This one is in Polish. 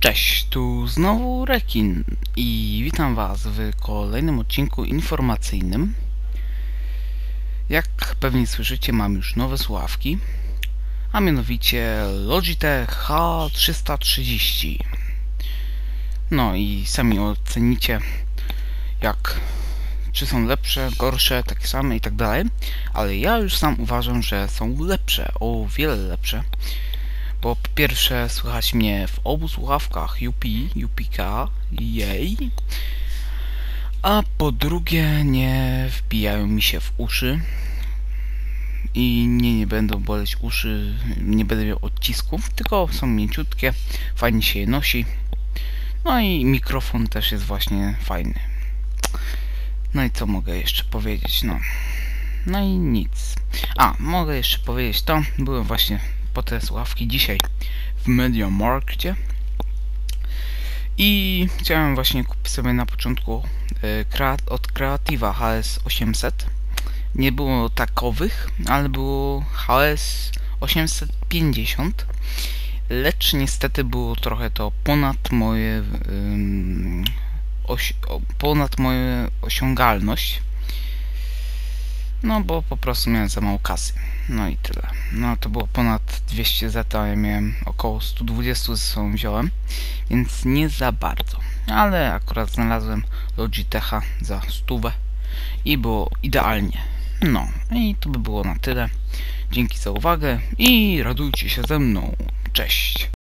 Cześć, tu znowu Rekin i witam Was w kolejnym odcinku informacyjnym. Jak pewnie słyszycie, mam już nowe słuchawki, a mianowicie Logitech H330. No i sami ocenicie, jak czy są lepsze, gorsze, takie same i tak dalej, ale ja już sam uważam, że są lepsze, o wiele lepsze po pierwsze słychać mnie w obu słuchawkach UP, UPK, jej, a po drugie nie wbijają mi się w uszy i nie, nie będą boleć uszy, nie będę miał odcisków, tylko są mięciutkie, fajnie się je nosi, no i mikrofon też jest właśnie fajny. No i co mogę jeszcze powiedzieć, no. No i nic. A, mogę jeszcze powiedzieć to, byłem właśnie po te słuchawki dzisiaj w Mediamarkcie. I chciałem właśnie kupić sobie na początku y, od Creativa HS 800 nie było takowych, ale było HS 850 lecz niestety było trochę to ponad moje ponad moją osiągalność. No bo po prostu miałem za mało kasy. No i tyle. No to było ponad 200 Z, a ja miałem około 120 ze sobą wziąłem, więc nie za bardzo. Ale akurat znalazłem Logitecha za stówę i było idealnie. No i to by było na tyle. Dzięki za uwagę i radujcie się ze mną. Cześć!